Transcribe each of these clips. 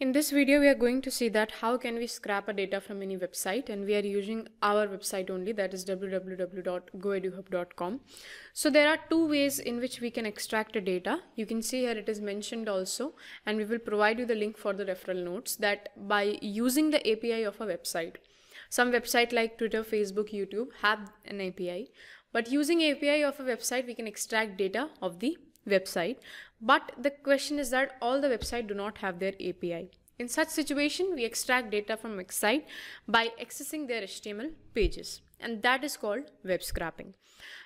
In this video, we are going to see that how can we scrap a data from any website and we are using our website only that is www.goeduhub.com. So there are two ways in which we can extract a data. You can see here it is mentioned also and we will provide you the link for the referral notes that by using the API of a website. Some website like Twitter, Facebook, YouTube have an API but using API of a website we can extract data of the website but the question is that all the website do not have their API. In such situation, we extract data from website by accessing their HTML pages and that is called web scraping.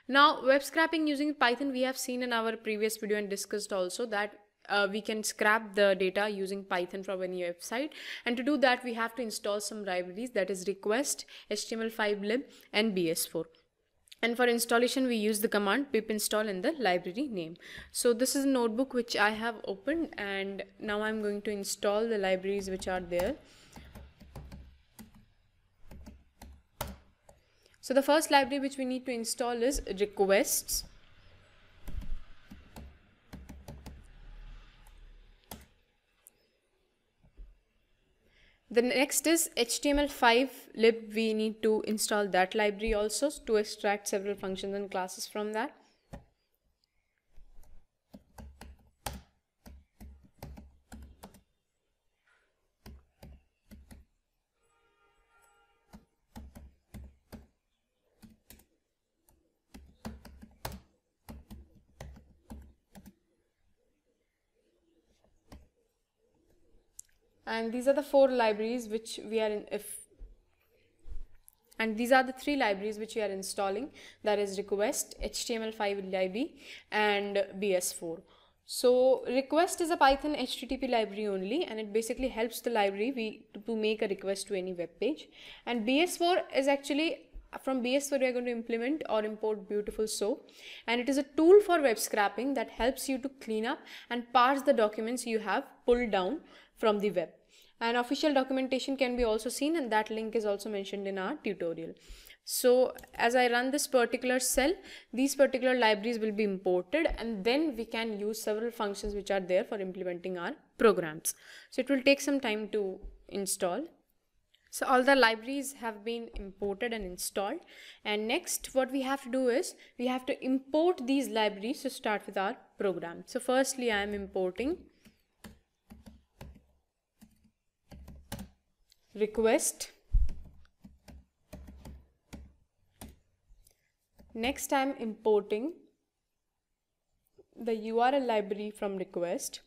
Now web scraping using Python we have seen in our previous video and discussed also that uh, we can scrap the data using Python from any website and to do that we have to install some libraries that is request, HTML5 lib and BS4 and for installation we use the command pip install in the library name. So this is a notebook which I have opened and now I'm going to install the libraries which are there. So the first library which we need to install is requests The next is HTML5 lib. We need to install that library also to extract several functions and classes from that. And these are the four libraries which we are in if and these are the three libraries which we are installing. That is request html5 library and bs4 so request is a python http library only and it basically helps the library we to make a request to any web page. And bs4 is actually from bs4 we are going to implement or import beautiful soup and it is a tool for web scraping that helps you to clean up and parse the documents you have pulled down from the web and official documentation can be also seen and that link is also mentioned in our tutorial so as I run this particular cell, these particular libraries will be imported and then we can use several functions which are there for implementing our programs. So it will take some time to install. So all the libraries have been imported and installed. And next what we have to do is we have to import these libraries to start with our program. So firstly I am importing request. Next I'm importing the URL library from request.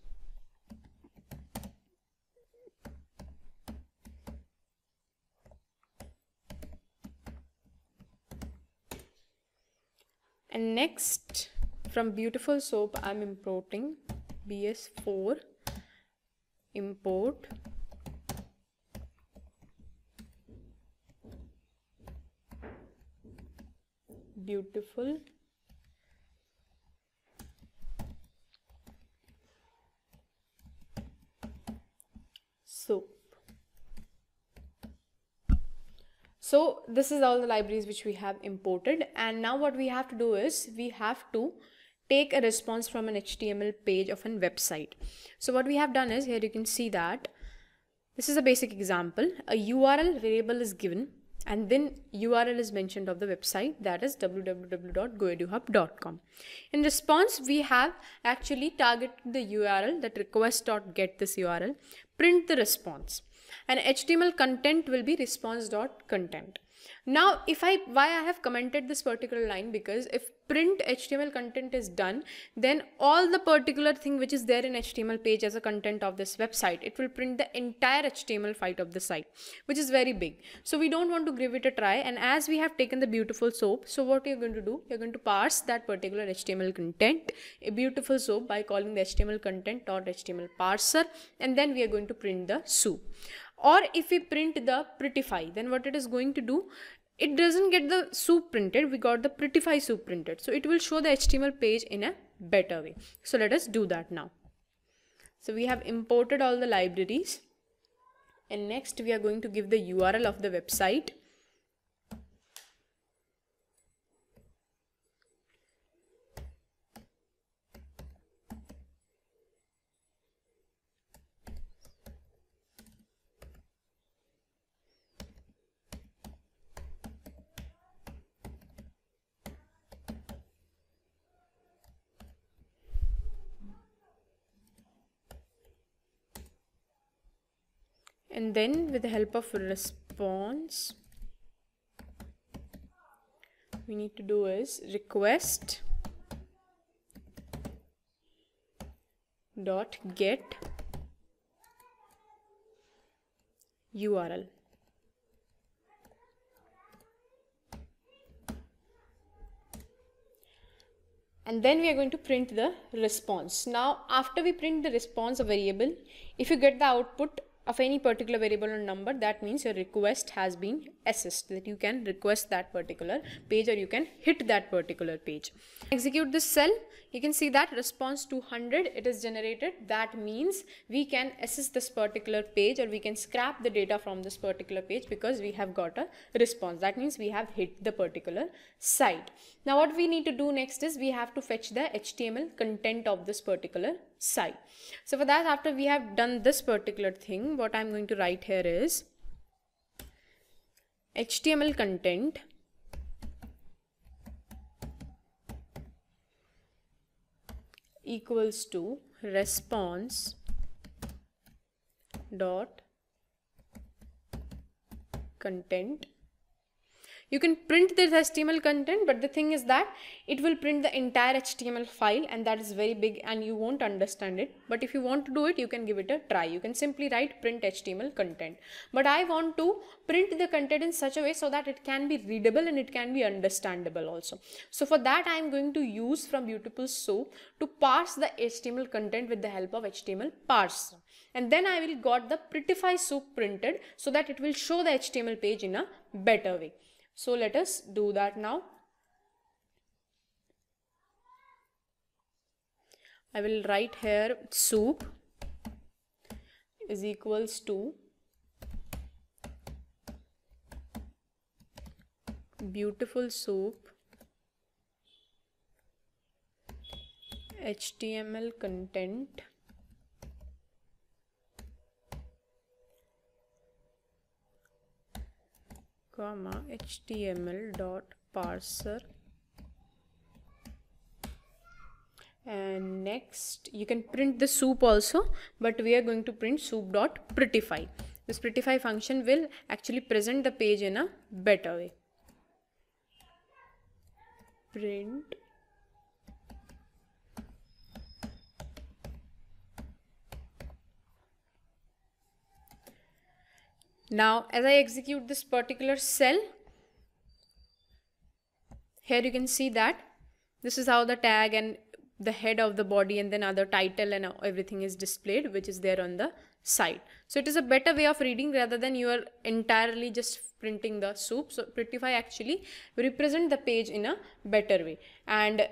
And next from beautiful soup I'm importing bs4 import beautiful. Soup so this is all the libraries which we have imported. And now what we have to do is we have to take a response from an HTML page of a website. So what we have done is here you can see that. This is a basic example. A URL variable is given and then URL is mentioned of the website that is www.goeduhub.com. In response, we have actually targeted the URL that request.get this URL, print the response and HTML content will be response.content. Now, if I, why I have commented this particular line because if print HTML content is done, then all the particular thing which is there in HTML page as a content of this website, it will print the entire HTML file of the site, which is very big. So we don't want to give it a try. And as we have taken the beautiful soup, so what you're going to do, you're going to parse that particular HTML content, a beautiful soap by calling the HTML content or HTML parser, and then we are going to print the soup or if we print the prettify then what it is going to do it doesn't get the soup printed. We got the prettify soup printed. So it will show the html page in a better way. So let us do that now. So we have imported all the libraries. And next we are going to give the url of the website and then with the help of response we need to do is request dot get url and then we are going to print the response. Now after we print the response variable if you get the output of any particular variable or number that means your request has been assessed that you can request that particular page or you can hit that particular page. Execute this cell you can see that response 200 it is generated. That means we can assess this particular page or we can scrap the data from this particular page because we have got a response. That means we have hit the particular site. Now what we need to do next is we have to fetch the html content of this particular site so for that after we have done this particular thing what i'm going to write here is html content equals to response dot content you can print this html content but the thing is that it will print the entire html file and that is very big and you won't understand it. But if you want to do it you can give it a try. You can simply write print html content. But i want to print the content in such a way so that it can be readable and it can be understandable also. So for that i am going to use from beautiful soup to parse the html content with the help of html parse. And then I will got the prettify soup printed so that it will show the HTML page in a better way. So let us do that now. I will write here soup is equals to beautiful soup HTML content comma html dot parser. And next you can print the soup also but we are going to print soup dot prettify. This prettify function will actually present the page in a better way. Print Now, as I execute this particular cell, here you can see that this is how the tag and the head of the body and then other title and everything is displayed which is there on the side. So it is a better way of reading rather than you are entirely just printing the soup. So Prettify actually represent the page in a better way and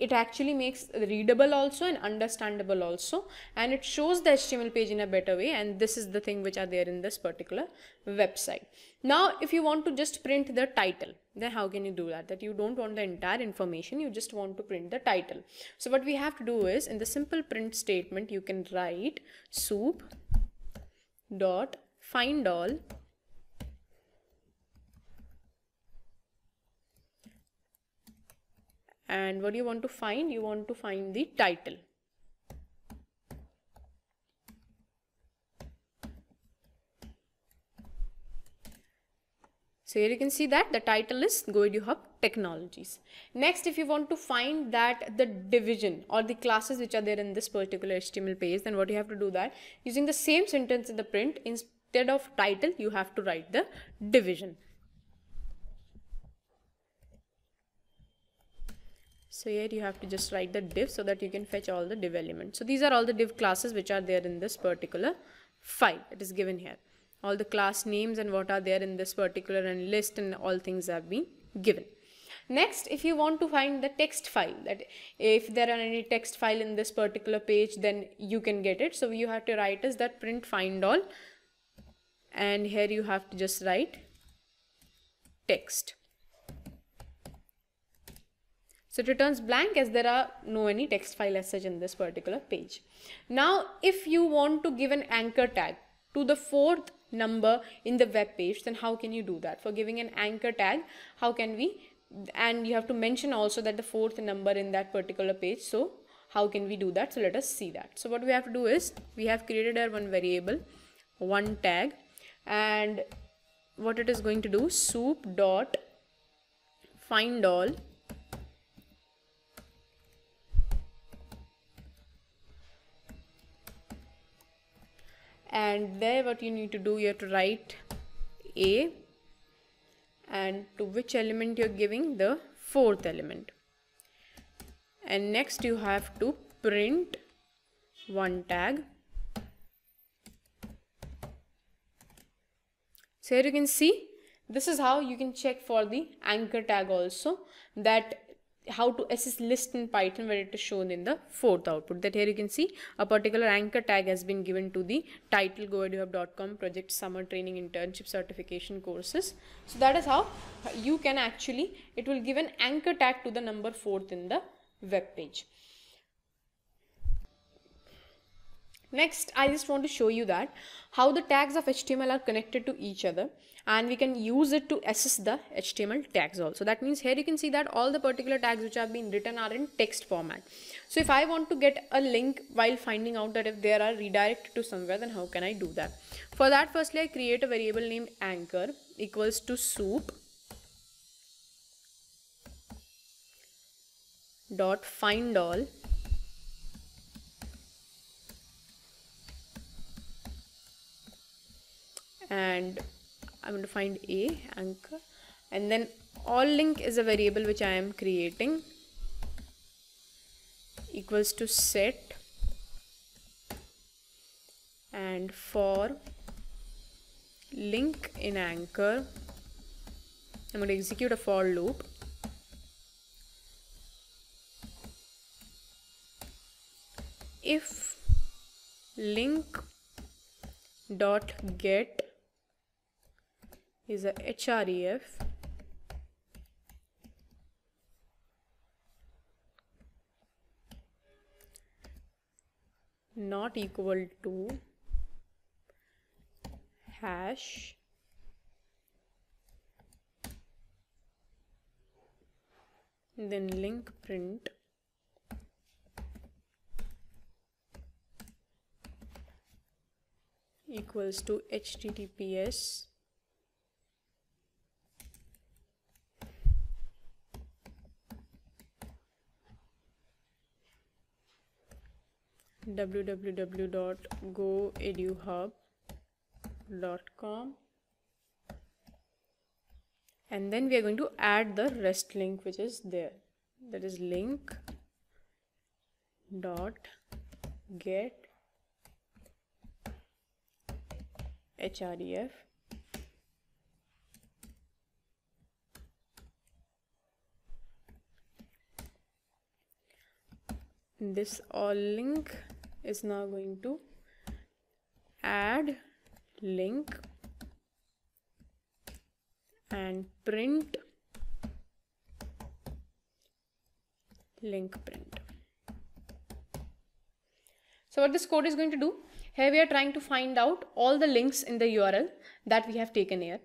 it actually makes readable also and understandable also and it shows the HTML page in a better way and this is the thing which are there in this particular website. Now if you want to just print the title then how can you do that that you don't want the entire information you just want to print the title. So what we have to do is in the simple print statement you can write soup dot find all and what you want to find you want to find the title So here you can see that the title is GoEduHub Technologies. Next, if you want to find that the division or the classes which are there in this particular HTML page, then what you have to do that using the same sentence in the print, instead of title, you have to write the division. So here you have to just write the div so that you can fetch all the div elements. So these are all the div classes which are there in this particular file. It is given here. All the class names and what are there in this particular and list and all things have been given. Next, if you want to find the text file, that if there are any text file in this particular page, then you can get it. So you have to write is that print find all. And here you have to just write text. So it returns blank as there are no any text file as such in this particular page. Now, if you want to give an anchor tag to the fourth number in the web page, then how can you do that? For giving an anchor tag, how can we? And you have to mention also that the fourth number in that particular page. So how can we do that? So let us see that. So what we have to do is we have created our one variable, one tag and what it is going to do soup dot find all and there what you need to do you have to write a and to which element you're giving? The fourth element. And next you have to print one tag. So here you can see this is how you can check for the anchor tag also that how to assess list in Python where it is shown in the fourth output. That here you can see a particular anchor tag has been given to the title goeduhub.com project summer training internship certification courses. So that is how you can actually it will give an anchor tag to the number fourth in the web page next i just want to show you that how the tags of html are connected to each other and we can use it to assess the HTML tags also. That means here you can see that all the particular tags which have been written are in text format. So if I want to get a link while finding out that if there are redirected to somewhere then how can I do that? For that firstly I create a variable named anchor equals to soup dot find all and I'm going to find a anchor. And then all link is a variable which I am creating equals to set and for link in anchor I'm going to execute a for loop. If link dot get is a href not equal to hash then link print equals to https www.goeduhub.com and then we are going to add the rest link which is there. That is link dot get href this all link is now going to add link and print link print. So what this code is going to do here we are trying to find out all the links in the url that we have taken here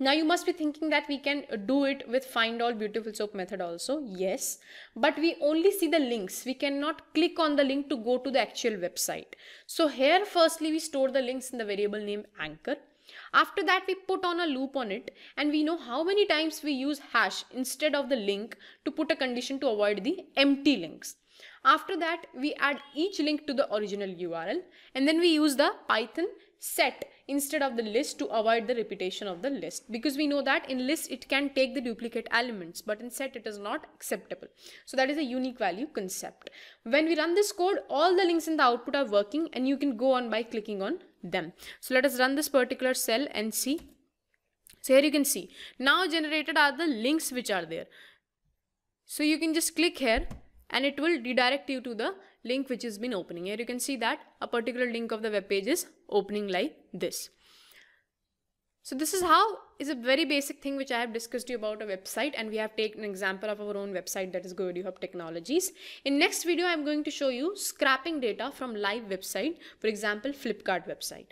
now you must be thinking that we can do it with find all beautiful soup method also. Yes, but we only see the links. We cannot click on the link to go to the actual website. So here firstly we store the links in the variable name anchor. After that we put on a loop on it and we know how many times we use hash instead of the link to put a condition to avoid the empty links. After that we add each link to the original URL and then we use the python set instead of the list to avoid the repetition of the list. Because we know that in list it can take the duplicate elements but in set it is not acceptable. So that is a unique value concept. When we run this code all the links in the output are working and you can go on by clicking on them. So let us run this particular cell and see. So here you can see. Now generated are the links which are there. So you can just click here and it will redirect you to the link which has been opening. Here you can see that a particular link of the web page is opening like this. So this is how is a very basic thing which I have discussed to you about a website and we have taken an example of our own website that is GoEduHub Technologies. In next video, I'm going to show you scrapping data from live website, for example, Flipkart website.